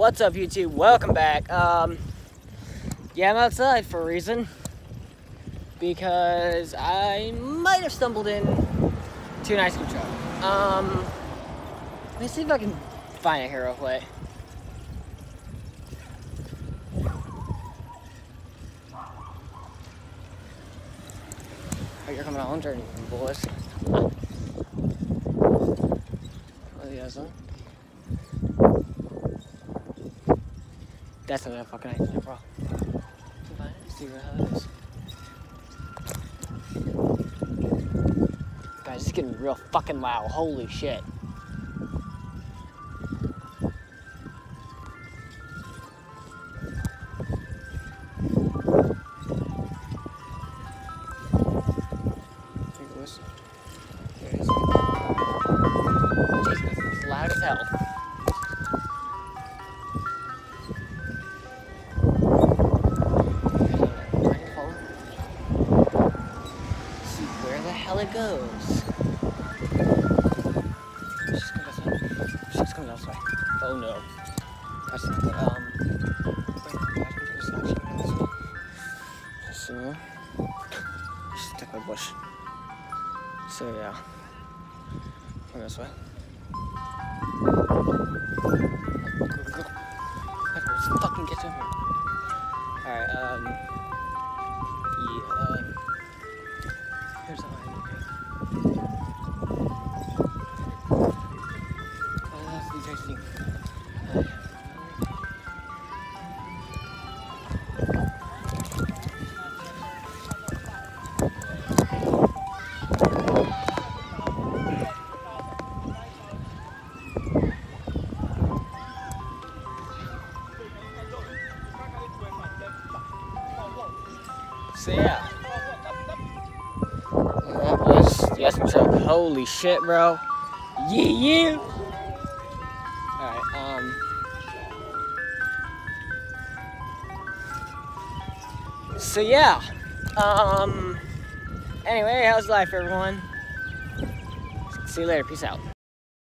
What's up, YouTube? Welcome back. Um, yeah, I'm outside for a reason. Because I might have stumbled in to an ice cream truck. Um, let me see if I can find here real quick. Oh, you're coming on journey, boys. Oh, son. That's not that fucking idea, bro. See hell it is. Guys, it's getting real fucking loud. Holy shit. Take a listen. There it is. Jesus, loud as hell. It goes. She's coming this way. She's coming this way. Oh no. Not good. Um. Wait. So. Stuck my bush. So yeah. Come this way. Let's fucking get over here. Alright, um. Yeah, um. So yeah. That was cream. Holy shit, bro. Yeah, yeah. Alright, um. So yeah. Um. Anyway, how's life, everyone? See you later. Peace out.